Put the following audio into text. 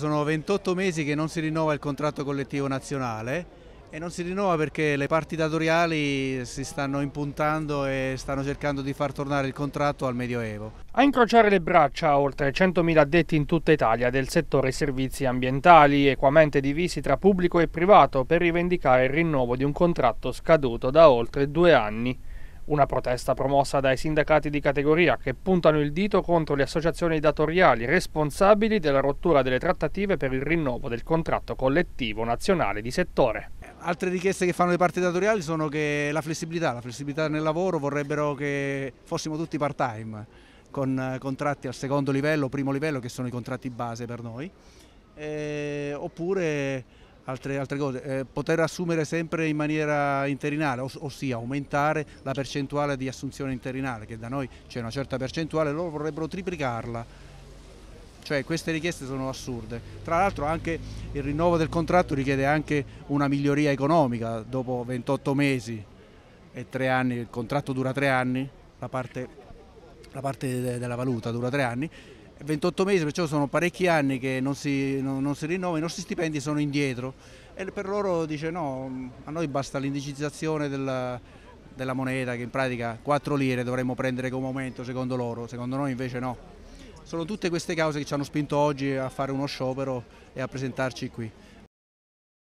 Sono 28 mesi che non si rinnova il contratto collettivo nazionale e non si rinnova perché le parti datoriali si stanno impuntando e stanno cercando di far tornare il contratto al Medioevo. A incrociare le braccia oltre 100.000 addetti in tutta Italia del settore servizi ambientali, equamente divisi tra pubblico e privato per rivendicare il rinnovo di un contratto scaduto da oltre due anni. Una protesta promossa dai sindacati di categoria che puntano il dito contro le associazioni datoriali responsabili della rottura delle trattative per il rinnovo del contratto collettivo nazionale di settore. Altre richieste che fanno le parti datoriali sono che la flessibilità, la flessibilità nel lavoro vorrebbero che fossimo tutti part time con contratti al secondo livello, primo livello che sono i contratti base per noi, eh, oppure altre, altre cose, eh, poter assumere sempre in maniera interinale, os ossia aumentare la percentuale di assunzione interinale, che da noi c'è una certa percentuale, loro vorrebbero triplicarla. Cioè queste richieste sono assurde. Tra l'altro anche il rinnovo del contratto richiede anche una miglioria economica, dopo 28 mesi e 3 anni, il contratto dura 3 anni, la parte, la parte della valuta dura 3 anni, 28 mesi, perciò sono parecchi anni che non si, non, non si rinnova, i nostri stipendi sono indietro e per loro dice no, a noi basta l'indicizzazione della, della moneta che in pratica 4 lire dovremmo prendere come aumento secondo loro, secondo noi invece no. Sono tutte queste cause che ci hanno spinto oggi a fare uno sciopero e a presentarci qui.